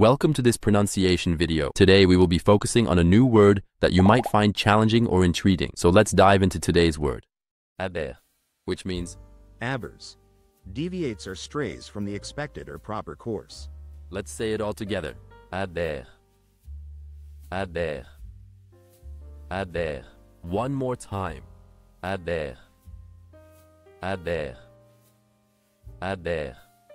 Welcome to this pronunciation video. Today we will be focusing on a new word that you might find challenging or intriguing. So let's dive into today's word. Aberres, which means Aberres. Deviates or strays from the expected or proper course. Let's say it all together. Aberres. Aberres. Aberres. One more time. Aberres. Aberres. Aberres.